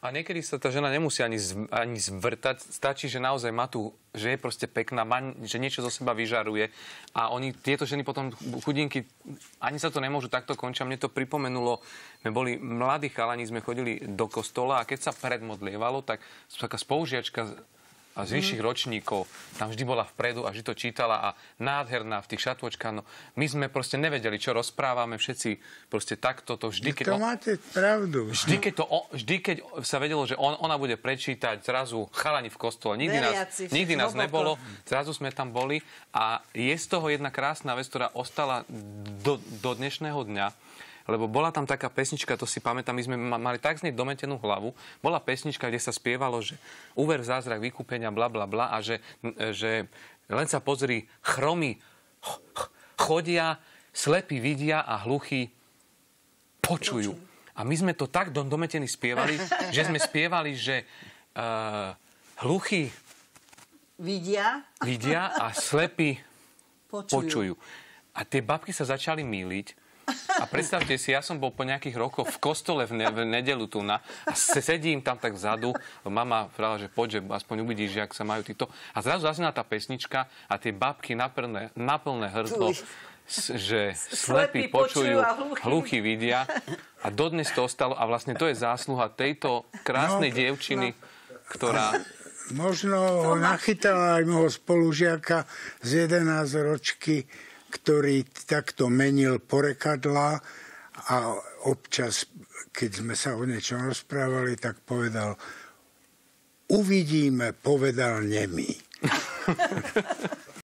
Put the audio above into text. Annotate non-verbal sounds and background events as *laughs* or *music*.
A niekedy sa tá žena nemusí ani, zv, ani zvrtať, stačí, že naozaj má tu, že je proste pekná, má, že niečo zo seba vyžaruje. A oni, tieto ženy potom chudinky, ani sa to nemôžu takto končiť. Mne to pripomenulo, my boli mladí chalani, sme chodili do kostola a keď sa predmodlievalo, tak taká spolužiačka a z vyšších mm. ročníkov. Tam vždy bola vpredu a vždy to čítala a nádherná v tých šatvočkách. No, my sme proste nevedeli, čo rozprávame všetci. Proste takto to vždy, keď... To on, máte pravdu. Vždy keď, to, vždy, keď sa vedelo, že on, ona bude prečítať, zrazu chalani v kostole. Nikdy Veriaci, nás, nikdy nás nebolo, zrazu sme tam boli a je z toho jedna krásna vec, ktorá ostala do, do dnešného dňa lebo bola tam taká pesnička, to si pamätám, my sme mali tak z nej dometenú hlavu, bola pesnička, kde sa spievalo, že uver v zázrak vykúpenia, bla, bla, bla, a že, že len sa pozri, chromy chodia, slepí vidia a hluchí počujú. A my sme to tak dometení spievali, že sme spievali, že uh, hluchí vidia, vidia a slepí počujú. počujú. A tie babky sa začali míliť a predstavte si, ja som bol po nejakých rokoch v kostole v, ne, v nedelu tu na, a sedím tam tak vzadu, mama vrala, že poď, že aspoň uvidíš, jak sa majú títo. A zrazu zazná tá pesnička a tie babky naplné, naplné hrdlo, že slepí počujú, hluchy vidia. A dodnes to ostalo a vlastne to je zásluha tejto krásnej no, dievčiny, no. ktorá... Možno ho nachytala aj môjho spolužiaka z 11 ročky, ktorý takto menil porekadla a občas, keď sme sa o niečom rozprávali, tak povedal, uvidíme, povedal nemý. *laughs*